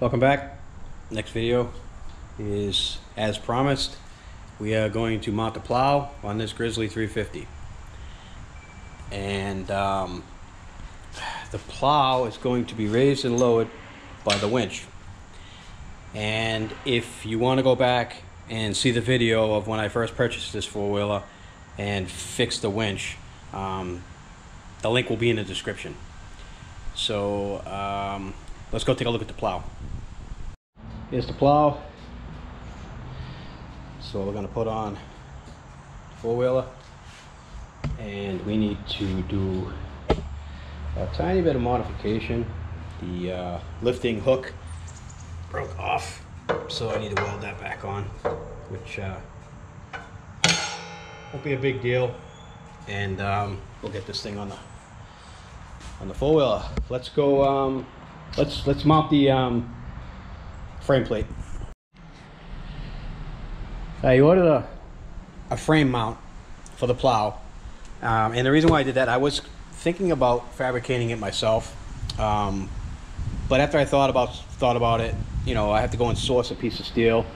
Welcome back. Next video is as promised. We are going to mount the plow on this Grizzly 350. And um, the plow is going to be raised and lowered by the winch. And if you want to go back and see the video of when I first purchased this four-wheeler and fixed the winch, um, the link will be in the description. So um, let's go take a look at the plow. Here's the plow. So we're gonna put on four-wheeler and we need to do a tiny bit of modification. The uh, lifting hook broke off, so I need to weld that back on, which uh, won't be a big deal. And um, we'll get this thing on the on the four wheeler. Let's go. Um, let's let's mount the um, frame plate. I ordered a a frame mount for the plow, um, and the reason why I did that, I was thinking about fabricating it myself, um, but after I thought about thought about it, you know, I have to go and source a piece of steel.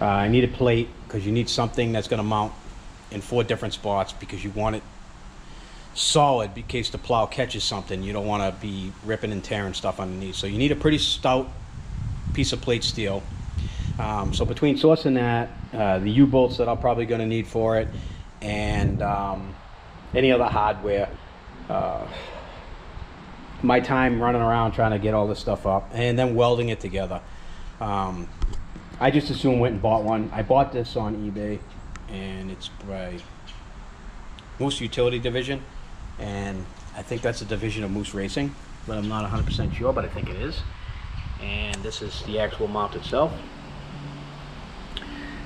Uh, I need a plate because you need something that's going to mount in four different spots because you want it solid in case the plow catches something. You don't want to be ripping and tearing stuff underneath. So you need a pretty stout piece of plate steel. Um, so between sourcing that, uh, the U-bolts that I'm probably going to need for it, and um, any other hardware, uh, my time running around trying to get all this stuff up, and then welding it together. Um, I just assume went and bought one. I bought this on eBay, and it's by Moose Utility Division and I think that's a division of Moose Racing, but I'm not 100% sure, but I think it is. And this is the actual mount itself.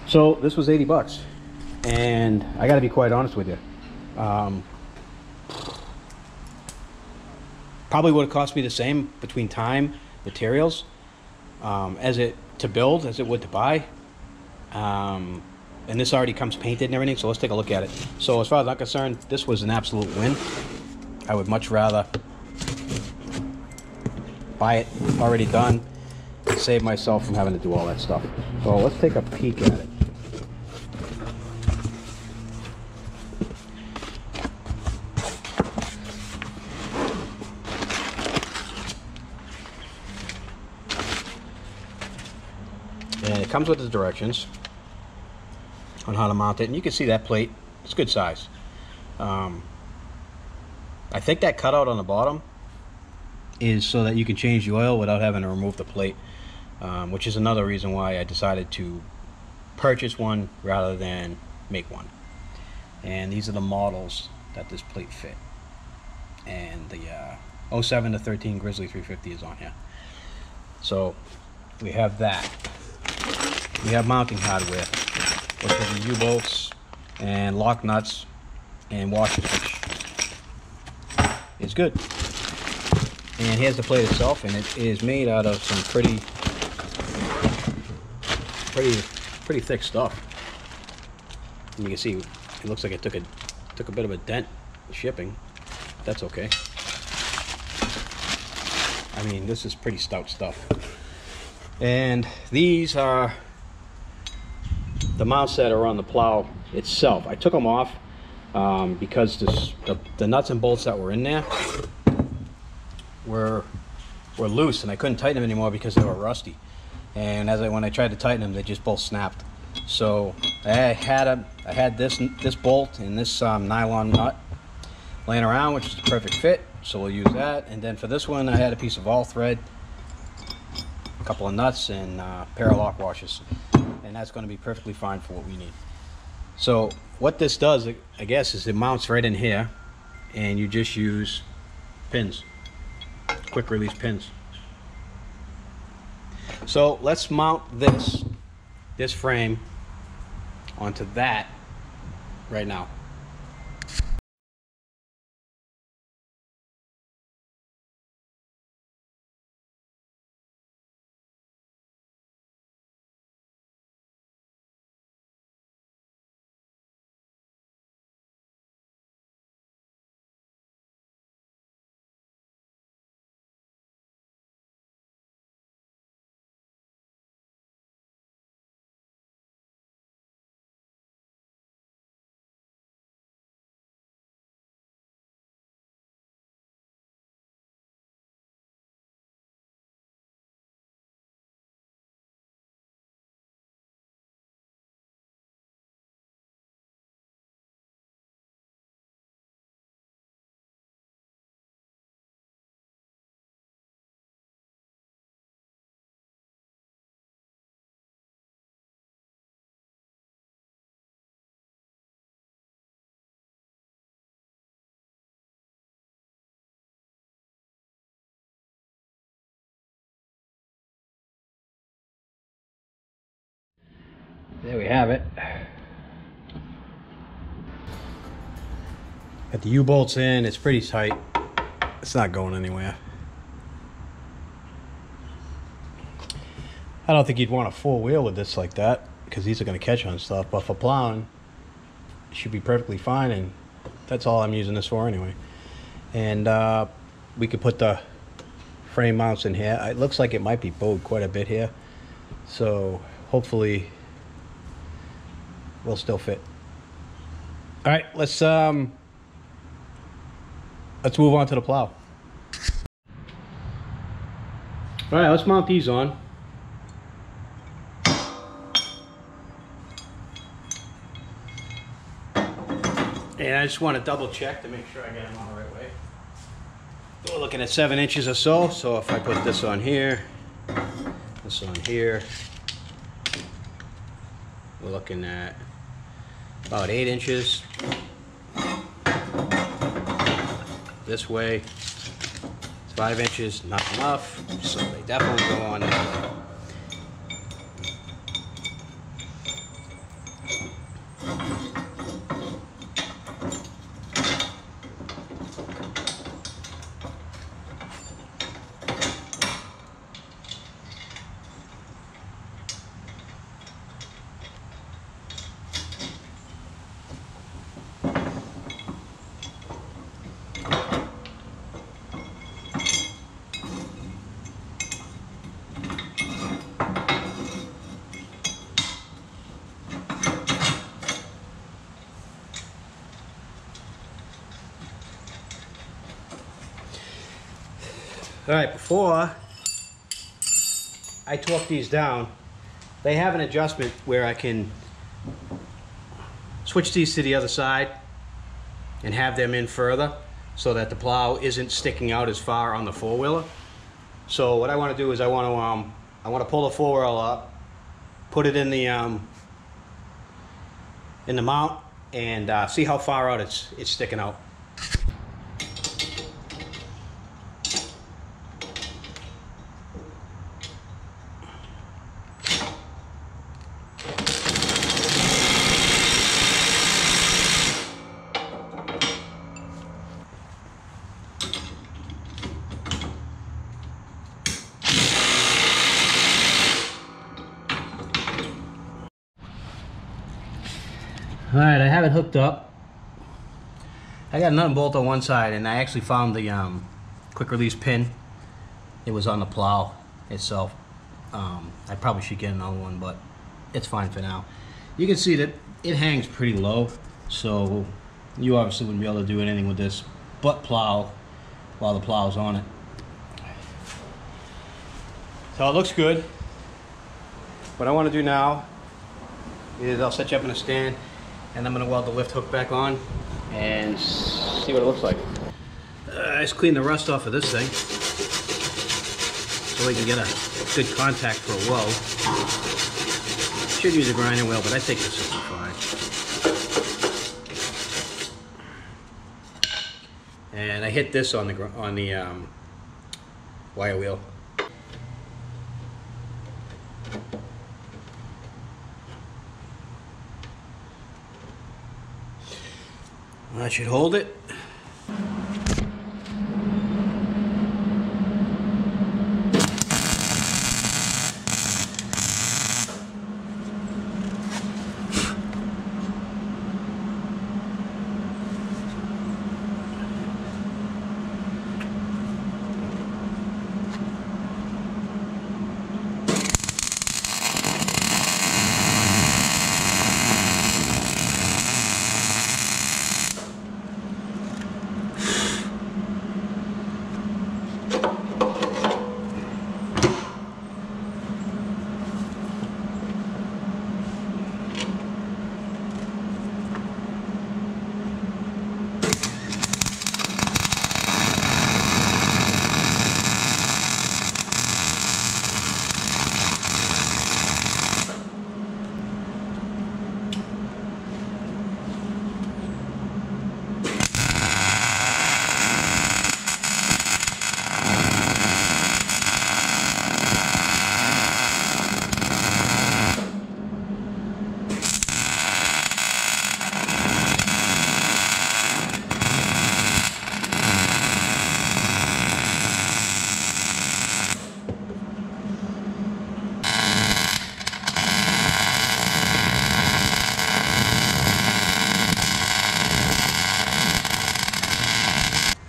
So this was 80 bucks, and I got to be quite honest with you. Um, probably would have cost me the same between time, materials, um, as it to build as it would to buy. Um, and this already comes painted and everything so let's take a look at it. So as far as I'm concerned this was an absolute win. I would much rather buy it already done and save myself from having to do all that stuff. So let's take a peek at it. And it comes with the directions on how to mount it. And you can see that plate, it's good size. Um, I think that cutout on the bottom is so that you can change the oil without having to remove the plate, um, which is another reason why I decided to purchase one rather than make one. And these are the models that this plate fit. And the uh, 07 to 13 Grizzly 350 is on here. So we have that. We have mounting hardware which are the U-bolts and lock nuts and washers, which is good. And here's the plate itself, and it is made out of some pretty, pretty, pretty thick stuff. And you can see it looks like it took a took a bit of a dent shipping. That's okay. I mean, this is pretty stout stuff. And these are the mounts that are on the plow itself. I took them off um, because this, the, the, nuts and bolts that were in there were were loose and I couldn't tighten them anymore because they were rusty. And as I when I tried to tighten them, they just both snapped. So I had a I had this this bolt and this um, nylon nut laying around, which is the perfect fit. So we'll use that. And then for this one, I had a piece of all thread, a couple of nuts, and uh, pair of lock washers and that's going to be perfectly fine for what we need. So what this does, I guess, is it mounts right in here, and you just use pins, quick release pins. So let's mount this, this frame onto that right now. There we have it. Got the U-bolts in, it's pretty tight. It's not going anywhere. I don't think you'd want a four wheel with this like that because these are going to catch on stuff. But for plowing, it should be perfectly fine, and that's all I'm using this for anyway. And uh, we could put the frame mounts in here. It looks like it might be bowed quite a bit here, so hopefully will still fit. All right, let's um, let's move on to the plow. All right, let's mount these on. And I just want to double check to make sure I get them on the right way. We're looking at seven inches or so. So if I put this on here, this on here, we're looking at about eight inches. This way, five inches, not enough. So they definitely go on All right, before I torque these down, they have an adjustment where I can switch these to the other side and have them in further so that the plow isn't sticking out as far on the four-wheeler. So what I want to do is I want to um, I want to pull the four-wheeler up, put it in the um, in the mount, and uh, see how far out it's it's sticking out. All right, I have it up. I got a nut and bolt on one side, and I actually found the um, quick release pin. It was on the plow itself. Um, I probably should get another one, but it's fine for now. You can see that it hangs pretty low, so you obviously wouldn't be able to do anything with this but plow while the plow's on it. So it looks good. What I want to do now is I'll set you up in a stand and I'm gonna weld the lift hook back on and see what it looks like. Uh, just clean the rust off of this thing so we can get a good contact for a weld. Should use a grinding wheel, but I think this is fine. And I hit this on the on the um, wire wheel. That should hold it.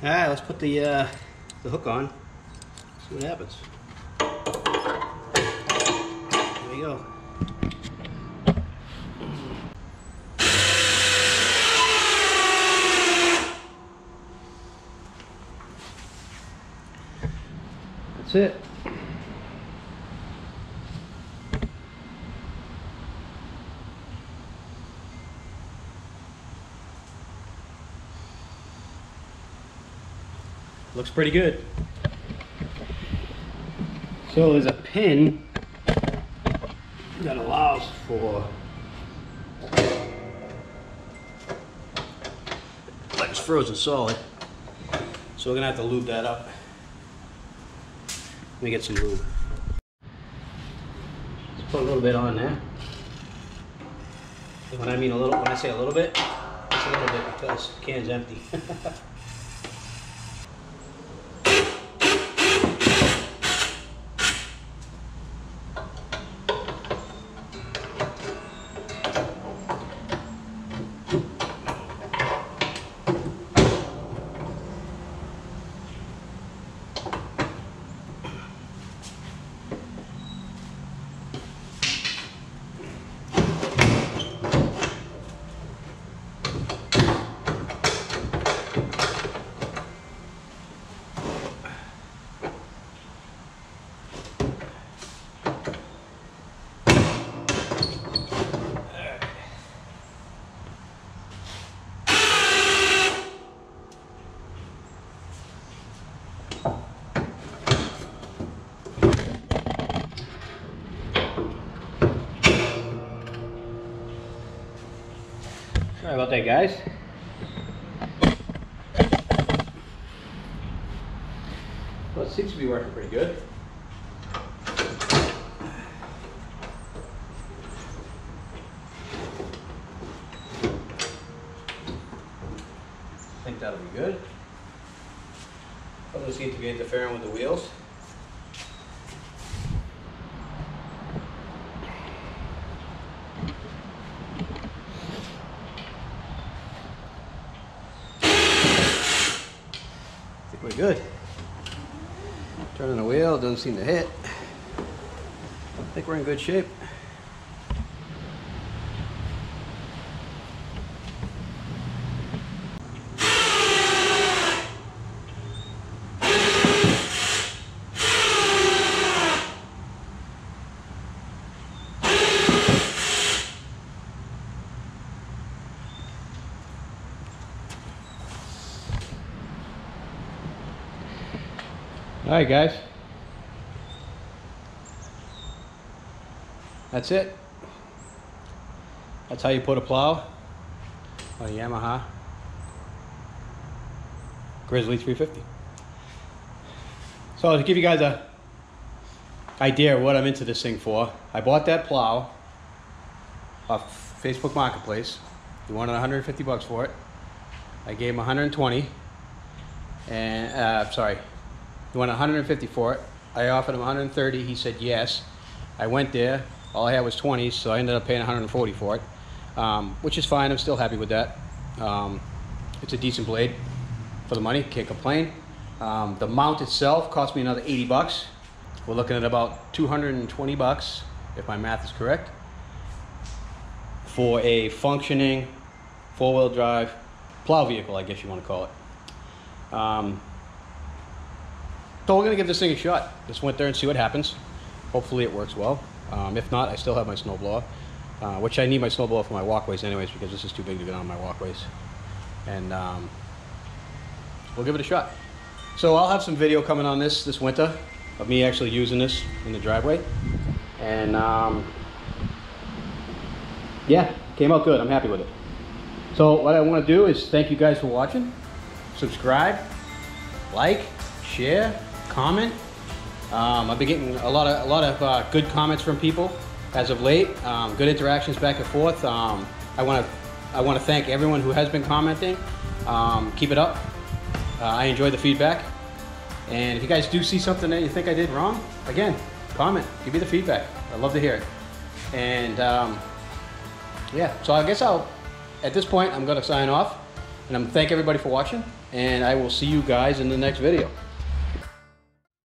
Try. Let's put the, uh, the hook on. See what happens. There we go. That's it. Looks pretty good. So there's a pin that allows for like it's frozen solid. So we're gonna have to lube that up. Let me get some lube. Let's put a little bit on there. And when I mean a little, when I say a little bit, it's a little bit because the can's empty. About that, guys. Well, it seems to be working pretty good. I think that'll be good. Doesn't seem to be interfering with the wheels. I think we're good. Turning the wheel, doesn't seem to hit. I think we're in good shape. All right, guys. That's it. That's how you put a plow on a Yamaha Grizzly 350. So to give you guys a idea of what I'm into this thing for, I bought that plow off Facebook Marketplace. He wanted 150 bucks for it. I gave him 120, and uh, sorry, he wanted 150 for it. I offered him 130. He said yes. I went there. All I had was 20, so I ended up paying 140 for it, um, which is fine. I'm still happy with that. Um, it's a decent blade for the money. Can't complain. Um, the mount itself cost me another 80 bucks. We're looking at about 220 bucks, if my math is correct, for a functioning four-wheel drive plow vehicle, I guess you want to call it. Um, so we're gonna give this thing a shot this winter and see what happens. Hopefully it works well. Um, if not, I still have my snowblower, uh, which I need my snowblower for my walkways anyways because this is too big to get on my walkways. And um, we'll give it a shot. So I'll have some video coming on this this winter of me actually using this in the driveway. And um, yeah, came out good. I'm happy with it. So what I want to do is thank you guys for watching. Subscribe, like, share, comment. Um, I've been getting a lot of a lot of uh, good comments from people as of late. Um, good interactions back and forth. Um, I want to I want to thank everyone who has been commenting. Um, keep it up. Uh, I enjoy the feedback. And if you guys do see something that you think I did wrong, again, comment. Give me the feedback. I'd love to hear it. And um, yeah, so I guess I'll, at this point, I'm going to sign off. And I'm thank everybody for watching, and I will see you guys in the next video.